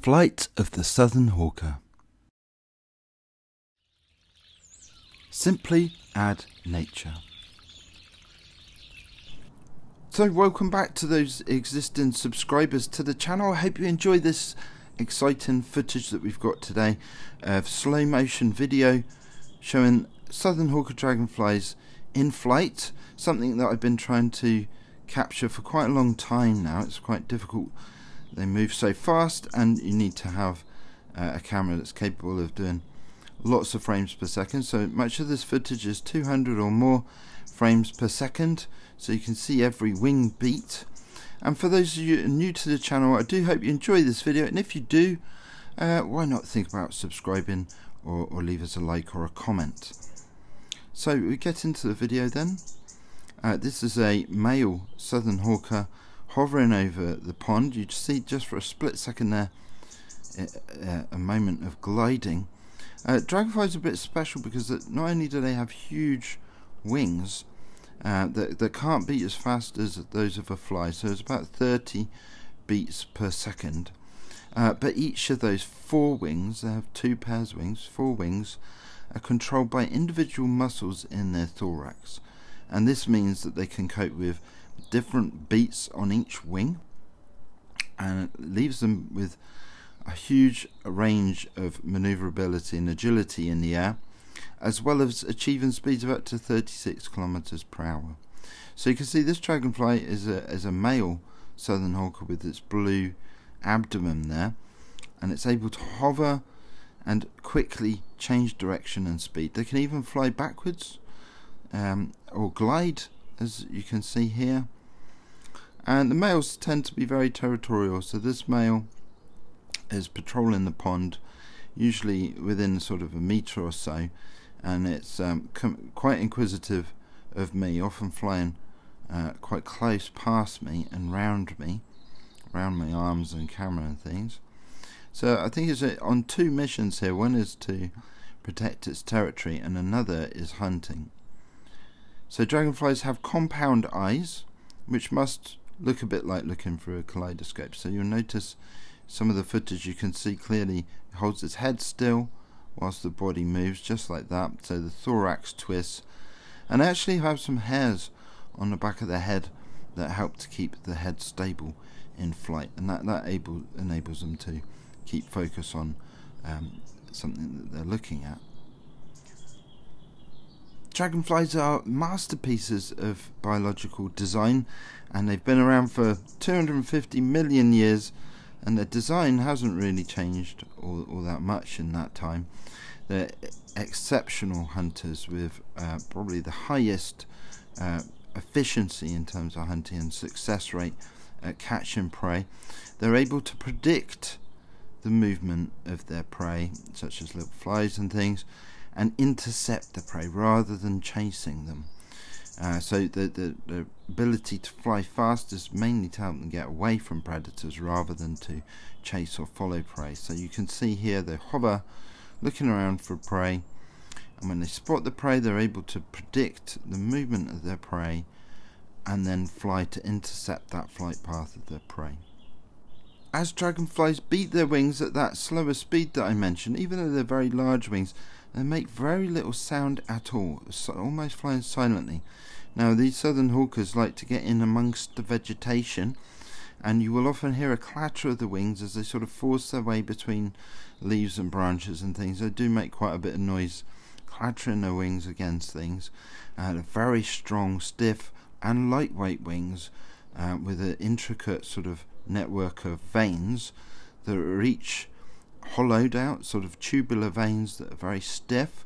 Flight of the Southern Hawker. Simply add nature. So, welcome back to those existing subscribers to the channel. I hope you enjoy this exciting footage that we've got today of slow motion video showing Southern Hawker dragonflies in flight, something that I've been trying to capture for quite a long time now. It's quite difficult they move so fast and you need to have uh, a camera that's capable of doing lots of frames per second. So much of this footage is 200 or more frames per second so you can see every wing beat. And for those of you new to the channel I do hope you enjoy this video and if you do uh, why not think about subscribing or, or leave us a like or a comment? So we get into the video then. Uh, this is a male southern hawker hovering over the pond. You see just for a split second there a, a moment of gliding. Uh, dragonflies are a bit special because not only do they have huge wings uh, that, that can't beat as fast as those of a fly, so it's about 30 beats per second. Uh, but each of those four wings, they have two pairs of wings, four wings, are controlled by individual muscles in their thorax. And this means that they can cope with different beats on each wing and it leaves them with a huge range of maneuverability and agility in the air as well as achieving speeds of up to 36 kilometers per hour. So you can see this dragonfly is a, is a male southern hawker with its blue abdomen there and it's able to hover and quickly change direction and speed. They can even fly backwards um, or glide as you can see here and the males tend to be very territorial so this male is patrolling the pond usually within sort of a meter or so and it's um, quite inquisitive of me often flying uh, quite close past me and round me around my arms and camera and things. So I think it's on two missions here one is to protect its territory and another is hunting. So dragonflies have compound eyes which must look a bit like looking through a kaleidoscope. So you'll notice some of the footage you can see clearly holds its head still whilst the body moves just like that. So the thorax twists and actually have some hairs on the back of the head that help to keep the head stable in flight and that, that able, enables them to keep focus on um, something that they're looking at. Dragonflies are masterpieces of biological design and they've been around for 250 million years and their design hasn't really changed all, all that much in that time. They're exceptional hunters with uh, probably the highest uh, efficiency in terms of hunting and success rate at catching prey. They're able to predict the movement of their prey, such as little flies and things, and intercept the prey rather than chasing them. Uh, so the, the, the, ability to fly fast is mainly to help them get away from predators rather than to chase or follow prey. So you can see here they hover looking around for prey and when they spot the prey they're able to predict the movement of their prey and then fly to intercept that flight path of their prey. As dragonflies beat their wings at that slower speed that I mentioned, even though they're very large wings, they make very little sound at all, almost flying silently. Now these southern hawkers like to get in amongst the vegetation and you will often hear a clatter of the wings as they sort of force their way between leaves and branches and things. They do make quite a bit of noise clattering their wings against things. And uh, very strong, stiff and lightweight wings uh, with an intricate sort of network of veins that are each hollowed out, sort of tubular veins that are very stiff,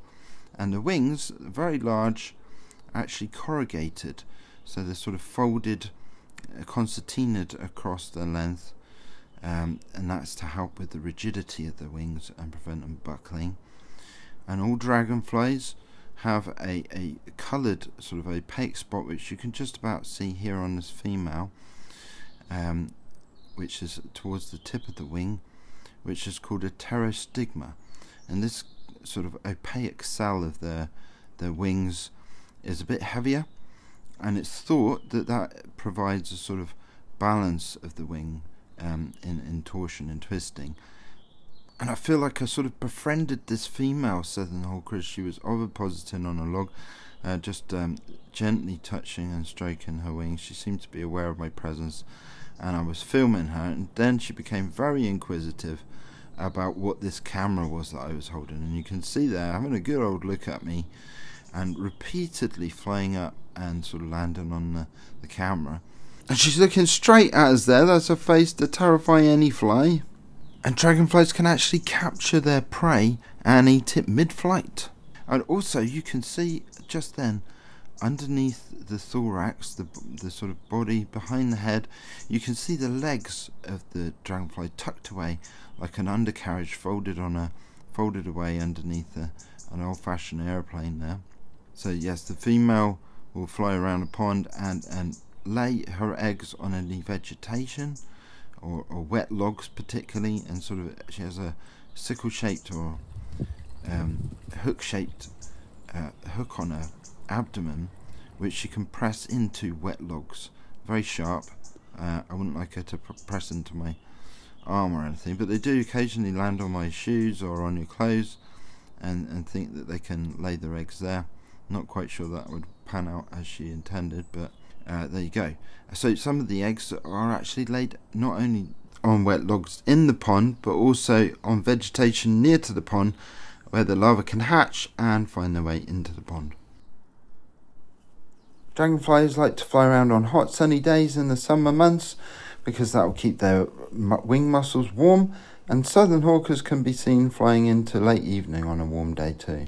and the wings very large, actually corrugated, so they're sort of folded, uh, concertinaed across the length, um, and that's to help with the rigidity of the wings and prevent them buckling. And all dragonflies have a, a coloured sort of opaque spot which you can just about see here on this female um, which is towards the tip of the wing which is called a pterostigma. And this sort of opaque cell of their, their wings is a bit heavier, and it's thought that that provides a sort of balance of the wing um, in, in torsion and twisting. And I feel like I sort of befriended this female southern hawker she was ovipositing on a log, uh, just um, gently touching and stroking her wings. She seemed to be aware of my presence, and I was filming her. And then she became very inquisitive about what this camera was that I was holding. And you can see there, having a good old look at me, and repeatedly flying up and sort of landing on the, the camera. And she's looking straight at us there. That's a face to terrify any fly. And dragonflies can actually capture their prey and eat it mid flight. And also, you can see just then underneath the thorax, the, the sort of body behind the head, you can see the legs of the dragonfly tucked away like an undercarriage folded on a folded away underneath a, an old-fashioned airplane there. So yes, the female will fly around a pond and and lay her eggs on any vegetation or, or wet logs particularly, and sort of she has a sickle-shaped or um, hook-shaped uh, hook on her abdomen, which she can press into wet logs. Very sharp. Uh, I wouldn't like her to press into my arm or anything, but they do occasionally land on my shoes or on your clothes, and and think that they can lay their eggs there. Not quite sure that would pan out as she intended, but uh, there you go. So some of the eggs are actually laid not only on wet logs in the pond, but also on vegetation near to the pond, where the larvae can hatch and find their way into the pond. Dragonflies like to fly around on hot sunny days in the summer months because that will keep their wing muscles warm and southern hawkers can be seen flying into late evening on a warm day too.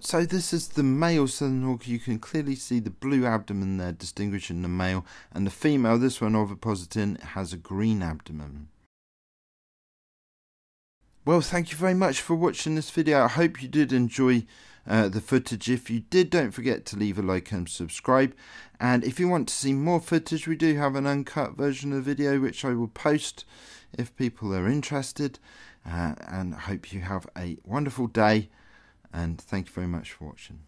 So this is the male southern hawker. You can clearly see the blue abdomen there distinguishing the male and the female, this one ovipositing, has a green abdomen. Well, thank you very much for watching this video. I hope you did enjoy uh, the footage. If you did, don't forget to leave a like and subscribe. And if you want to see more footage, we do have an uncut version of the video which I will post if people are interested. Uh, and I hope you have a wonderful day. And thank you very much for watching.